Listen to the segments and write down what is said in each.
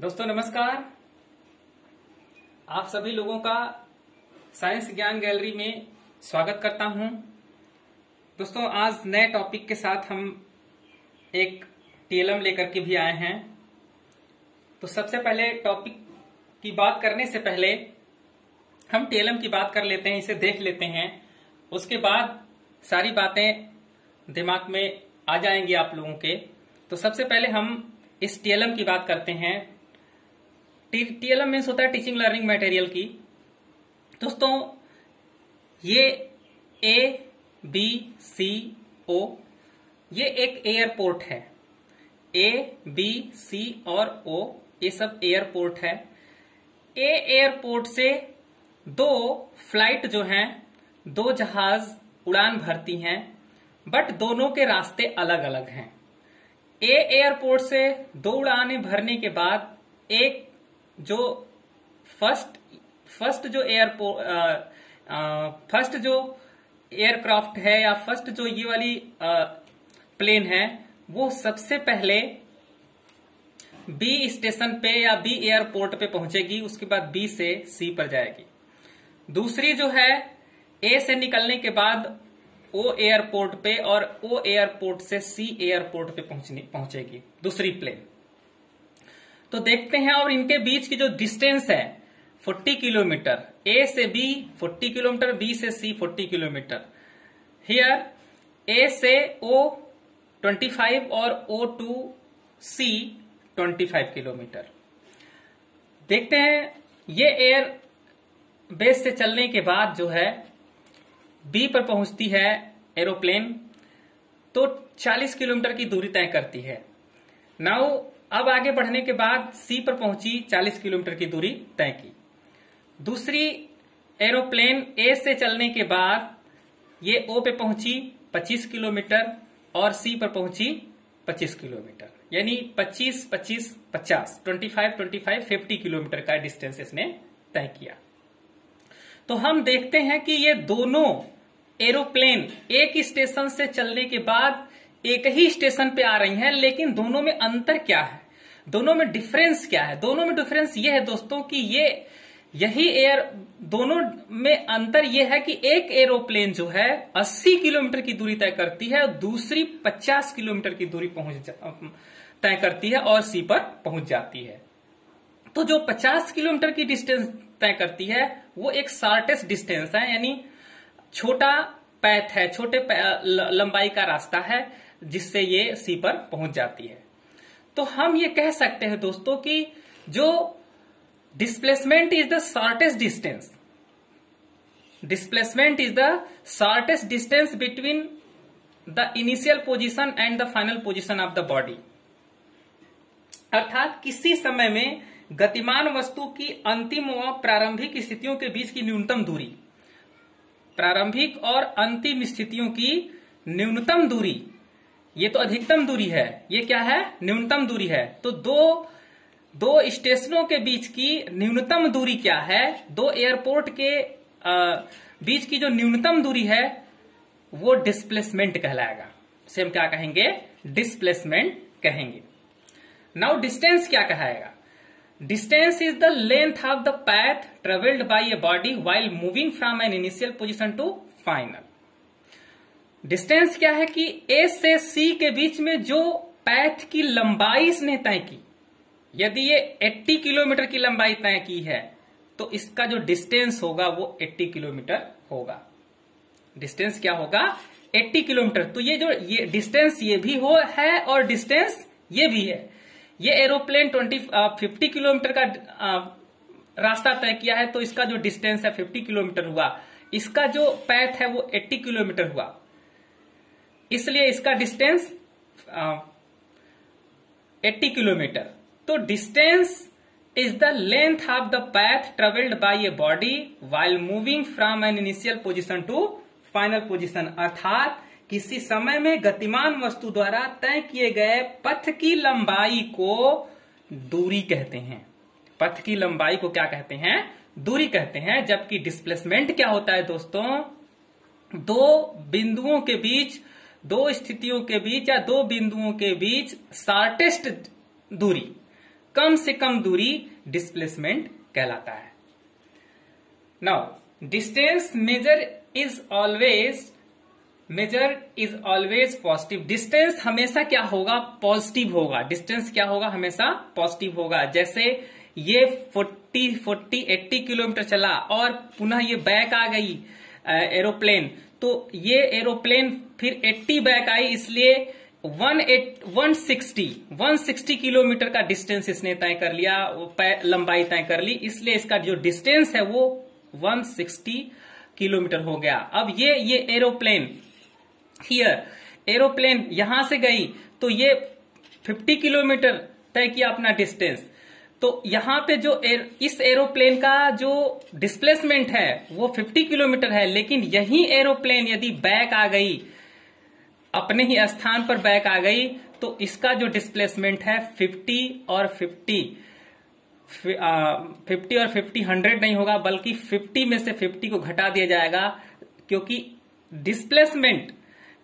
दोस्तों, नमस्कार। आप सभी लोगों का साइंस ज्ञान गैलरी में स्वागत करता हूँ। दोस्तों, आज नए टॉपिक के साथ हम एक टीएलएम लेकर के भी आए हैं। तो सबसे पहले टॉपिक की बात करने से पहले हम टीएलएम की बात कर लेते हैं, इसे देख लेते हैं। उसके बाद सारी बातें दिमाग में आ जाएँगी आप लोगों के। तो सबसे पहले हम इस टीएलएम की बात करते हैं। टीएलएम मीन्स होता है टीचिंग लर्निंग मटेरियल की। दोस्तों, ये ए बी सी ओ ये एक एयरपोर्ट है। ए बी सी और ओ ये सब एयरपोर्ट है। ए एयरपोर्ट से दो फ़्लाइट जो हैं, दो जहाज़ उड़ान भरती हैं बट दोनों के रास्ते अलग अलग हैं। ए एयरपोर्ट से दो उड़ानें भरने के बाद एक जो फ़र्स्ट फ़र्स्ट जो एयरपोर्ट फ़र्स्ट जो एयरक्राफ्ट है या फ़र्स्ट जो ये वाली आ, प्लेन है वो सबसे पहले बी स्टेशन पे या बी एयरपोर्ट पे पहुंचेगी उसके बाद बी से सी पर जाएगी। दूसरी जो है ए से निकलने के बाद ओ एयरपोर्ट पे और ओ एयरपोर्ट से सी एयरपोर्ट पे पहुँचने पहुंचेगी दूसरी प्लेन तो देखते हैं और इनके बीच की जो डिस्टेंस है 40 किलोमीटर ए से बी 40 किलोमीटर बी से सी 40 किलोमीटर हियर ए से ओ 25 और ओ टू सी 25 किलोमीटर देखते हैं, ये एयर बेस से चलने के बाद जो है बी पर पहुँचती है एरोप्लेन तो 40 किलोमीटर की दूरी तय करती है. नाउ अब आगे बढ़ने के बाद सी पर पहुँची 40 किलोमीटर की दूरी तय की। दूसरी एरोप्लेन ए से चलने के बाद ये ओ पे पहुँची 25 किलोमीटर और सी पर पहुँची 25 किलोमीटर। यानी 25 25 50 25 25 50 किलोमीटर का डिस्टेंस इसने तय किया। तो हम देखते हैं कि ये दोनों एरोप्लेन एक स्टेशन से चलने के बाद एक ही स्टेशन पे आ रही हैं, लेकिन दोनों में अंतर क्या है? दोनों में डिफरेंस क्या है? दोनों में डिफरेंस ये है दोस्तों कि ये यही एयर दोनों में अंतर यह है कि एक एरोप्लेन जो है 80 किलोमीटर की दूरी तय करती है, दूसरी 50 किलोमीटर की दूरी पहुँच तय करती है और सी पर पहुँच जाती है। तो जो 50 किलोमीटर की डिस्टेंस तय करती है, वो एक शार्टेस्ट डिस्टेंस है, यानी छोटा पैथ है, छोटे लंबाई का रास्ता है। जिससे ये सी पर पहुँच जाती है। तो हम ये कह सकते हैं दोस्तों कि जो displacement is the shortest distance displacement is the shortest distance between the initial position and the final position of the body अर्थात किसी समय में गतिमान वस्तु की अंतिम व प्रारंभिक स्थितियों के बीच की न्यूनतम दूरी, प्रारंभिक और अंतिम स्थितियों की न्यूनतम दूरी ये तो अधिकतम दूरी है। ये क्या है? न्यूनतम दूरी है। तो दो दो स्टेशनों के बीच की न्यूनतम दूरी क्या है? दो एयरपोर्ट के बीच की जो न्यूनतम दूरी है, वो डिस्प्लेसमेंट कहलाएगा। से हम क्या कहेंगे? डिस्प्लेसमेंट कहेंगे। नाउ डिस्टेंस क्या कहेगा distance is the length of the path travelled by a body while moving from an initial position to final. Distance क्या है कि ए से सी के बीच में जो पैथ की लंबाई इसने तय की, यदि ये 80 किलोमीटर की लंबाई तय की है तो इसका जो डिस्टेंस होगा वो 80 किलोमीटर होगा। डिस्टेंस क्या होगा? 80 किलोमीटर। तो ये जो, ये डिस्टेंस ये भी हो, है और डिस्टेंस ये भी है। ये एरोप्लेन 20 फिफ्टी किलोमीटर का रास्ता तय किया है तो इसका जो डिस्टेंस है 50 किलोमीटर हुआ। इसका जो पैथ है वो 80 किलोमीटर हुआ। इसलिए इसका डिस्टेंस एट्टी किलोमीटर तो distance is the length of the path travelled by a body while moving from an initial position to final position अर्थात किसी समय में गतिमान वस्तु द्वारा तय किए गए पथ की लंबाई को दूरी कहते हैं। पथ की लंबाई को क्या कहते हैं? दूरी कहते हैं, जबकि डिस्प्लेसमेंट क्या होता है दोस्तों? दो बिंदुओं के बीच दो स्थितियों के बीच या दो बिंदुओं के बीच शार्टेस्ट दूरी, कम से कम दूरी डिस्प्लेसमेंट कहलाता है। Now distance measure is always measure is always positive distance हमेशा क्या होगा? पॉजिटिव होगा। डिस्टेंस क्या होगा? हमेशा पॉजिटिव होगा। जैसे ये 40 40 80 किलोमीटर चला और पुनः ये बैक आ गई एरोप्लेन तो ये एरोप्लेन फिर 80 बैक आई इसलिए 160 160 किलोमीटर का डिस्टेंस इसने तय कर लिया लंबाई तय कर ली इसलिए इसका जो डिस्टेंस है वो 160 किलोमीटर हो गया। अब ये ये एरोप्लेन हियर एरोप्लेन यहाँ से गई तो ये 50 किलोमीटर तय किया अपना डिस्टेंस तो यहाँ पे जो एर, इस एरोप्लेन का जो डिस्प्लेसमेंट है वो 50 किलोमीटर है लेकिन यही एरोप्लेन यदि बैक आ गई अपने ही स्थान पर बैक आ गई तो इसका जो डिस्प्लेसमेंट है 50 और 50 फिफ्टी और फिफ्टी हंड्रेड नहीं होगा, बल्कि फिफ्टी में से फिफ्टी को घटा दिया जाएगा, क्योंकि displacement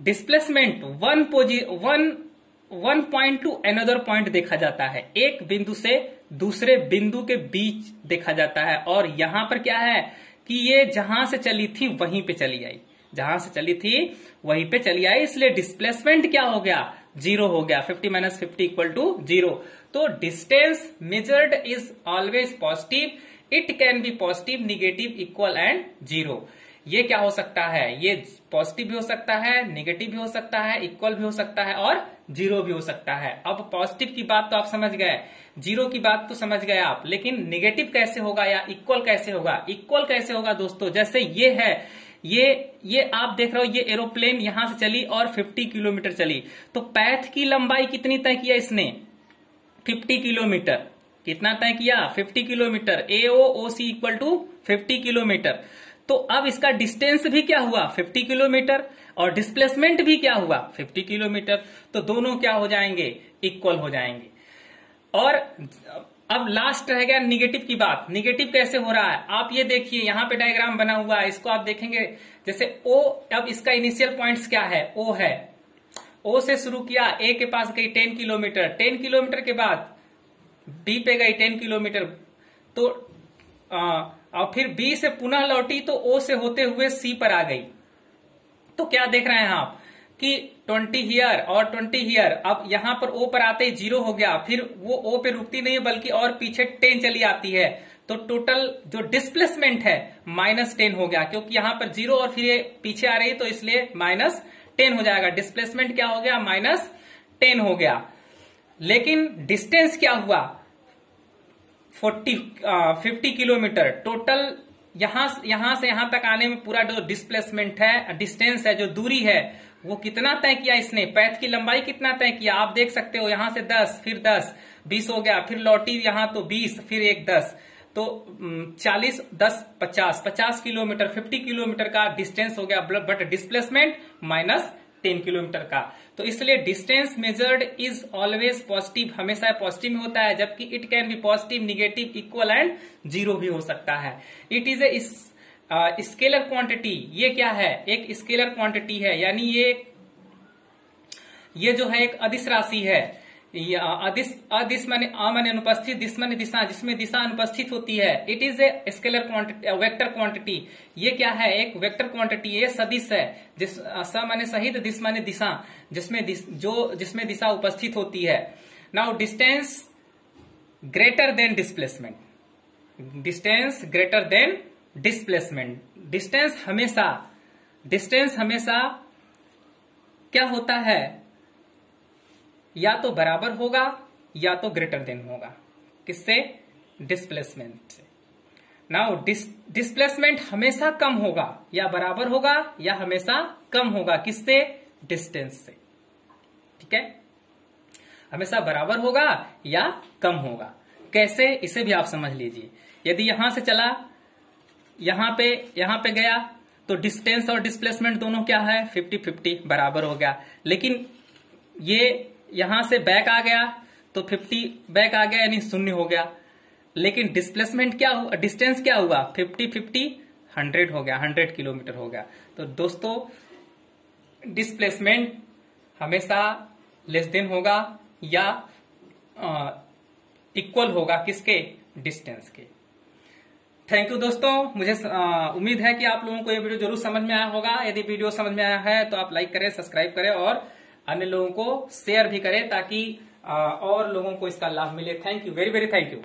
displacement one position one one point to another point देखा जाता है। एक बिंदु से दूसरे बिंदु के बीच देखा जाता है। और यहाँ पर क्या है कि ये जहाँ से चली थी, वहीं पे चली आई। जहाँ से चली थी, वहीं पे चली आई। इसलिए डिस्प्लेसमेंट क्या हो गया? ज़ीरो हो गया। Fifty minus fifty equal to zero तो distance measured is always positive it can be positive negative equal and zero ये क्या हो सकता है? ये पॉजिटिव भी हो सकता है निगेटिव भी हो सकता है इक्वल भी हो सकता है और ज़ीरो भी हो सकता है। अब पॉजिटिव की बात तो आप समझ गए। ज़ीरो की बात तो समझ गए आप। लेकिन निगेटिव कैसे होगा या इक्वल कैसे होगा? इक्वल कैसे होगा दोस्तों? जैसे ये है ये ये आप देख रहे हो, ये एरोप्लेन यहाँ से चली और 50 किलोमीटर चली। तो पैथ की लंबाई कितनी तय किया इसने? 50 किलोमीटर। कितना तय किया? 50 kilometre. A O C equal to fifty kilometre. तो अब इसका डिस्टेंस भी क्या हुआ? 50 किलोमीटर। और डिस्प्लेसमेंट भी क्या हुआ? 50 किलोमीटर। तो दोनों क्या हो जाएँगे? इक्वल हो जाएँगे। और अब लास्ट रह गया निगेटिव की बात। निगेटिव कैसे हो रहा है? आप ये देखिए यहाँ पे डायग्राम बना हुआ है इसको आप देखेंगे। जैसे ओ अब इसका इनिशियल पॉइंट्स क्या है? ओ है। ओ से शुरू किया ए के पास गई टेन किलोमीटर टेन किलोमीटर के बाद बी पे गई टेन किलोमीटर तो आ, और फिर बी से पुनः लौटी तो ओ से होते हुए सी पर आ गई। तो क्या देख रहे हैं आप? कि 20 हियर और 20 हियर। अब यहाँ पर ओ पर आते ही ज़ीरो हो गया। फिर वो ओ पे रुकती नहीं है, बल्कि और पीछे टेन चली आती है। तो टोटल जो डिस्प्लेसमेंट है, माइनस टेन हो गया, क्योंकि यहाँ पर ज़ीरो और फिर ये पीछे आ रही है तो इसलिए माइनस टेन हो जाएगा। डिस्प्लेसमेंट क्या हो गया? माइनस टेन हो गया। लेकिन डिस्टेंस क्या हुआ? Forty fifty kilometre. टोटल यहाँ यहाँ से यहाँ तक आने में पूरा जो डिस्प्लेसमेंट है, डिस्टेंस है, जो दूरी है वो कितना तय किया इसने? पैथ की लंबाई कितना तय किया? आप देख सकते हो, यहाँ से दस, फिर दस, बीस हो गया, फिर लौटी यहाँ तो बीस, फिर एक दस। तो चालीस, दस, पचास पचास किलोमीटर, फिफ्टी किलोमीटर का डिस्टेंस हो गया but displacement minus ten kilometre का। तो इसलिए distance measured is always positive, हमेशा पॉजिटिव में होता है, जबकि it can be positive, negative, equal and zero भी हो सकता है। It is a scalar quantity ये क्या है? एक स्केलर क्वांटिटी है यानी ये ये जो है एक अदिश राशि है। अदिश माने अ माने अनुपस्थित दिश माने दिशा जिसमें दिशा अनुपस्थित होती है। It is a scalar quantity vector quantity ये क्या है? एक वेक्टर क्वांटिटी ये सदिश है। जिस स माने सहित दिश माने दिशा जिसमें दिस, जो जिसमें दिशा उपस्थित होती है। Now distance greater than displacement distance greater than displacement distance हमेशा डिस्टेंस हमेशा क्या होता है? या तो बराबर होगा, या तो ग्रेटर देन होगा। किससे? डिस्प्लेसमेंट से। नाउ डिस्प्लेसमेंट हमेशा कम होगा, या बराबर होगा, या हमेशा कम होगा। किससे? डिस्टेंस से। ठीक है? हमेशा बराबर होगा, या कम होगा। कैसे? इसे भी आप समझ लीजिए। यदि यहाँ से चला यहाँ पे यहाँ पे गया तो डिस्टेंस और डिस्प्लेसमेंट दोनों क्या है? 50 50 बराबर हो गया। लेकिन ये यहाँ से बैक आ गया तो 50 बैक आ गया, यानी शून्य हो गया। लेकिन डिस्प्लेसमेंट क्या हुआ डिस्टेंस क्या हुआ? 50 50 100 हो गया 100 किलोमीटर हो गया। तो दोस्तों डिस्प्लेसमेंट हमेशा लेस देन होगा या इक्वल होगा किसके? डिस्टेंस के। थैंक यू दोस्तों। मुझे उम्मीद है कि आप लोगों को ये वीडियो ज़रूर समझ में आया होगा। यदि वीडियो समझ में आया है तो आप लाइक करें सब्सक्राइब करें और अन्य लोगों को शेयर भी करें ताकि और लोगों को इसका लाभ मिले। Thank you very very thank you